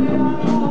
you.